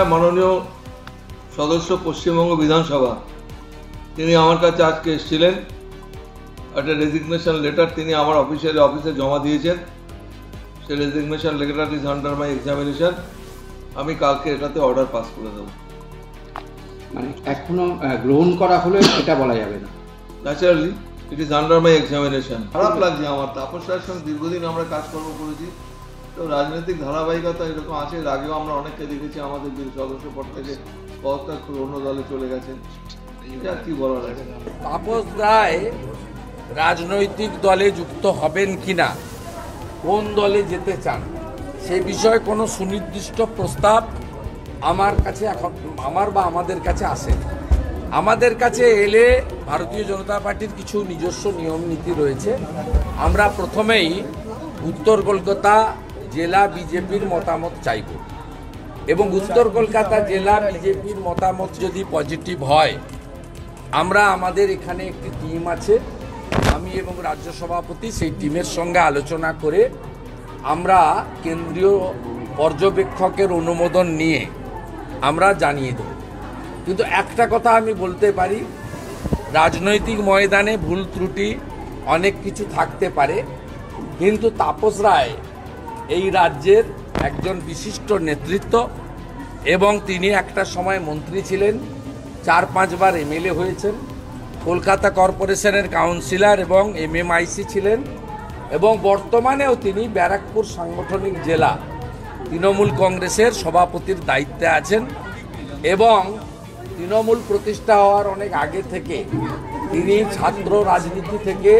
হ্যাঁ মাননীয় সদস্য পশ্চিমবঙ্গ বিধানসভা। তিনি আমার কাছে আজকে এসেছিলেন। একটা রেজিগনেশন লেটার তিনি আমার অফিসের অফিসে জমা দিয়েছেন। সেই resignation letter is under my examination আমি কালকে এটাতে অর্ডার পাস করে দেবো। মানে এখনও গ্রহণ করা হলে এটা বলা যাবে না। Naturally it is under my examination খারাপ লাগছে আমার তাপস রায়ের সঙ্গে দীর্ঘদিন আমরা কাজকর্ম করেছি। তো রাজনৈতিক ধারাবাহিকতা এরকম আছে, এর আগেও আমরা অনেককে দেখেছি, আমাদের যে সদস্য পদ থেকে করে অন্য দলে চলে গেছেন। এটা কি বলার আছে? তাপস রায় রাজনৈতিক দলে যুক্ত হবেন কিনা, কোন দলে যেতে চান, সে বিষয়ে কোনো সুনির্দিষ্ট প্রস্তাব আমার কাছে এখন, আমার বা আমাদের কাছে আসে আমাদের কাছে এলে ভারতীয় জনতা পার্টির কিছু নিজস্ব নিয়ম নীতি রয়েছে। আমরা প্রথমেই উত্তর কলকাতা জেলা বিজেপির মতামত চাইব এবং উত্তর কলকাতা জেলা বিজেপির মতামত যদি পজিটিভ হয়, আমরা আমাদের এখানে একটি টিম আছে, আমি এবং রাজ্য সভাপতি সেই টিমের সঙ্গে আলোচনা করে আমরা কেন্দ্রীয় পর্যবেক্ষকের অনুমোদন নিয়ে আমরা জানিয়ে দেব। কিন্তু একটা কথা আমি বলতে পারি, রাজনৈতিক ময়দানে ভুল ত্রুটি অনেক কিছু থাকতে পারে, কিন্তু তাপস রায় এই রাজ্যের একজন বিশিষ্ট নেতৃত্ব এবং তিনি একটা সময় মন্ত্রী ছিলেন, চার পাঁচবার এমএলএ হয়েছেন, কলকাতা কর্পোরেশনের কাউন্সিলর এবং এমএমআইসি ছিলেন এবং বর্তমানেও তিনি ব্যারাকপুর সাংগঠনিক জেলা তৃণমূল কংগ্রেসের সভাপতির দায়িত্বে আছেন এবং তৃণমূল প্রতিষ্ঠা হওয়ার অনেক আগে থেকে তিনি ছাত্র রাজনীতি থেকে,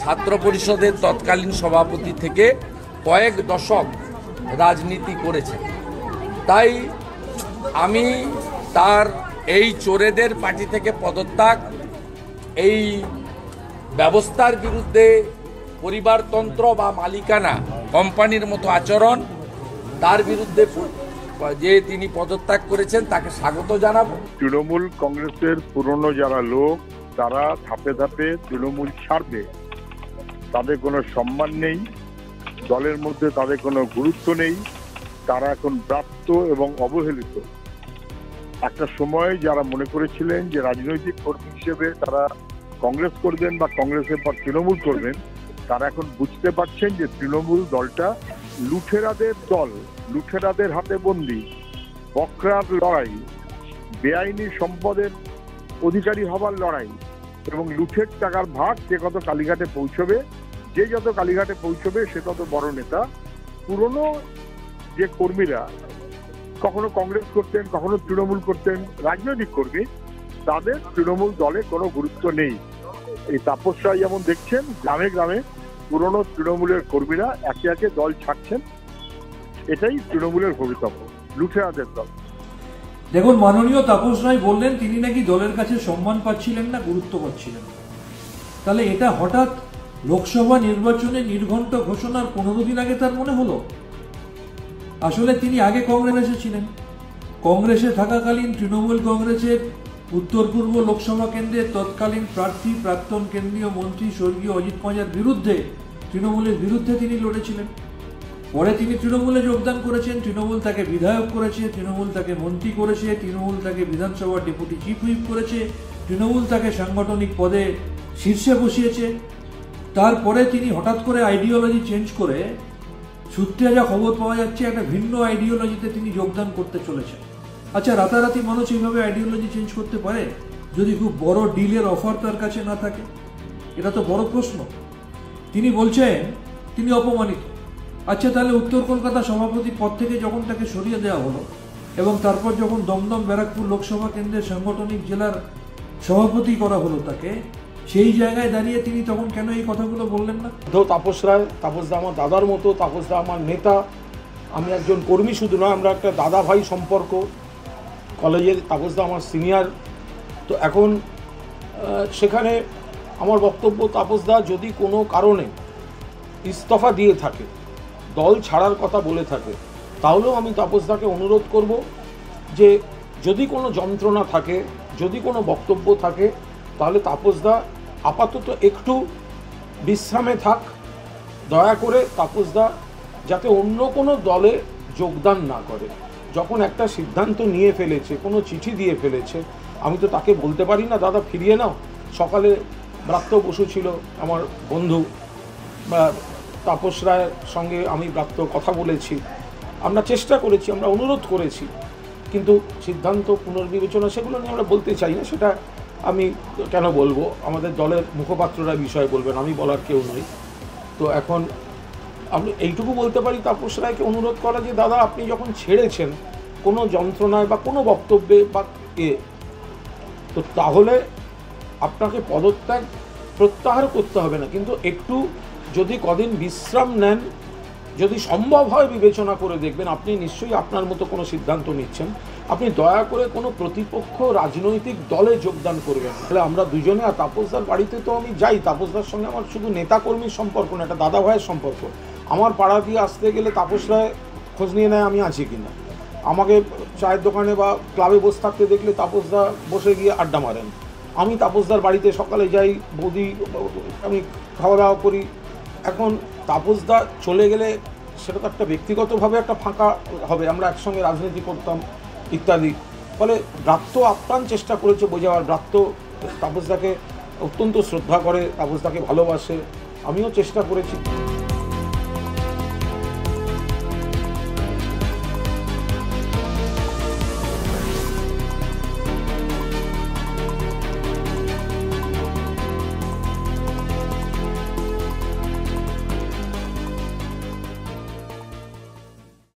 ছাত্র পরিষদের তৎকালীন সভাপতি থেকে কয়েক দশক রাজনীতি করেছেন তাই আমি তার এই চোরেদের পার্টি থেকে পদত্যাগ, এই ব্যবস্থার বিরুদ্ধে পরিবারতন্ত্র বা মালিকানা কোম্পানির মতো আচরণ, তার বিরুদ্ধে যে তিনি পদত্যাগ করেছেন তাকে স্বাগত জানাব। তৃণমূল কংগ্রেসের পুরনো যারা লোক, তারা ধাপে ধাপে তৃণমূল ছাড়বে। তাদের কোনো সম্মান নেই। দলের মধ্যে তাদের কোনো গুরুত্ব নেই। তারা এখন প্রাপ্ত এবং অবহেলিত। একটা সময় যারা মনে করেছিলেন যে রাজনৈতিক কর্মী হিসেবে তারা কংগ্রেস করবেন বা কংগ্রেসের পর তৃণমূল করবেন, তারা এখন বুঝতে পারছেন যে তৃণমূল দলটা লুঠেরাদের দল, লুঠেরাদের হাতে বন্দি, বকরার লড়াই, বেআইনি সম্পদের অধিকারী হবার লড়াই এবং লুঠের টাকার ভাগ যে কত কালীঘাটে পৌঁছবে যে যত কালীঘাটে পৌঁছবে, সে তত বড় নেতা। পুরনো যে কর্মীরা, কখনো কংগ্রেস করতেন, কখনো তৃণমূল করতেন, রাজনৈতিক কর্মী, তাদের তৃণমূল দলে কোনো গুরুত্ব নেই। এই তাপস রায় যেমন দেখছেন, গ্রামে গ্রামে পুরনো তৃণমূলের কর্মীরা একে একে দল ছাড়ছেন। এটাই তৃণমূলের ভবিতব্য লুঠেরাদের দল। দেখুন, মাননীয় তাপস রায় বললেন, তিনি নাকি দলের কাছে সম্মান পাচ্ছিলেন না, গুরুত্ব পাচ্ছিলেন তাহলে এটা হঠাৎ লোকসভা নির্বাচনে নির্ঘণ্ট ঘোষণার পনেরো দিন আগে তার মনে হলো। আসলে তিনি আগে কংগ্রেসে ছিলেন। কংগ্রেসে থাকাকালীন তৃণমূল কংগ্রেসের উত্তর পূর্ব লোকসভা কেন্দ্রের তৎকালীন প্রার্থী, প্রাক্তন কেন্দ্রীয় মন্ত্রী স্বর্গীয় অজিত পাঁজার বিরুদ্ধে তৃণমূলের বিরুদ্ধে তিনি লড়েছিলেন। পরে তিনি তৃণমূলে যোগদান করেছেন, তৃণমূল তাকে বিধায়ক করেছে, তৃণমূল তাকে মন্ত্রী করেছে, তৃণমূল তাকে বিধানসভার ডেপুটি চিফ হুইপ করেছে, তৃণমূল তাকে সাংগঠনিক পদে শীর্ষে বসিয়েছে। তারপরে তিনি হঠাৎ করে আইডিওলজি চেঞ্জ করে সূত্রে যা খবর পাওয়া যাচ্ছে, একটা ভিন্ন আইডিওলজিতে তিনি যোগদান করতে চলেছেন। আচ্ছা রাতারাতি মানুষ এইভাবে আইডিওলজি চেঞ্জ করতে পারে? যদি খুব বড় ডিলের অফার তার কাছে না থাকে? এটা তো বড় প্রশ্ন। তিনি বলছেন, তিনি অপমানিত। আচ্ছা তাহলে উত্তর কলকাতা সভাপতি পদ থেকে যখন তাকে সরিয়ে দেওয়া হলো, এবং তারপর যখন দমদম ব্যারাকপুর লোকসভা কেন্দ্রের সাংগঠনিক জেলার সভাপতি করা হলো তাকে সেই জায়গায় দাঁড়িয়ে তিনি তখন কেন এই কথাগুলো বললেন না? ধো, তাপস রায় তাপসদা আমার দাদার মতো তাপসদা আমার নেতা। আমি একজন কর্মী, শুধু নয়, আমরা একটা দাদা ভাই সম্পর্ক। কলেজের তাপসদা আমার সিনিয়র। তো এখন সেখানে আমার বক্তব্য তাপসদা যদি কোনো কারণে ইস্তফা দিয়ে থাকে, দল ছাড়ার কথা বলে থাকে, তাহলেও আমি তাপসদাকে অনুরোধ করব যে, যদি কোনো যন্ত্রণা থাকে, যদি কোনো বক্তব্য থাকে, তাহলে তাপসদা আপাতত একটু বিশ্রামে থাক। দয়া করে তাপসদা, যাতে অন্য কোনো দলে যোগদান না করে। যখন একটা সিদ্ধান্ত নিয়ে ফেলেছে, কোনো চিঠি দিয়ে ফেলেছে, আমি তো তাকে বলতে পারি না, দাদা, ফিরিয়ে নাও। সকালে ব্রাত্য বসু ছিল আমার বন্ধু। বা তাপস রায়ের সঙ্গে আমি ব্রাত্য কথা বলেছি। আমরা চেষ্টা করেছি, আমরা অনুরোধ করেছি। কিন্তু সিদ্ধান্ত পুনর্বিবেচনা, সেগুলো নিয়ে আমরা বলতে চাই না, সেটা আমি কেন বলব? আমাদের দলের মুখপাত্ররা বিষয় বলবেন, আমি বলার কেউ নই। তো এখন আমি এইটুকু বলতে পারি তাপস রায়কে অনুরোধ করা যে, দাদা, আপনি যখন ছেড়েছেন কোনো যন্ত্রণায় বা কোনো বক্তব্যে বা এ, তো তাহলে আপনাকে পদত্যাগ প্রত্যাহার করতে হবে না। কিন্তু একটু যদি কদিন বিশ্রাম নেন, যদি সম্ভব হয় বিবেচনা করে দেখবেন, আপনি নিশ্চয়ই আপনার মতো কোনো সিদ্ধান্ত নিচ্ছেন। আপনি দয়া করে কোনো প্রতিপক্ষ রাজনৈতিক দলে যোগদান করবেন তাহলে আমরা দুজনে আর তাপসদার বাড়িতে তো আমি যাই। তাপসদার সঙ্গে আমার শুধু নেতাকর্মীর সম্পর্ক না একটা দাদা ভাইয়ের সম্পর্ক। আমার পাড়া দিয়ে আসতে গেলে তাপস রায় খোঁজ নিয়ে নেয় আমি আছি কিনা। আমাকে চায়ের দোকানে বা ক্লাবে বসে থাকতে দেখলে তাপসদা বসে গিয়ে আড্ডা মারেন। আমি তাপসদার বাড়িতে সকালে যাই, বৌদি, আমি খাওয়া দাওয়া করি। এখন তাপসদা চলে গেলে সেটা তো একটা ব্যক্তিগতভাবে একটা ফাঁকা হবে। আমরা একসঙ্গে রাজনীতি করতাম। ইত্যাদি। ফলে ব্রাত্য আপ্রাণ চেষ্টা করেছে বোঝাবার ব্রাত্য তাপসদাকে অত্যন্ত শ্রদ্ধা করে, তাপসদাকে ভালোবাসে। আমিও চেষ্টা করেছি।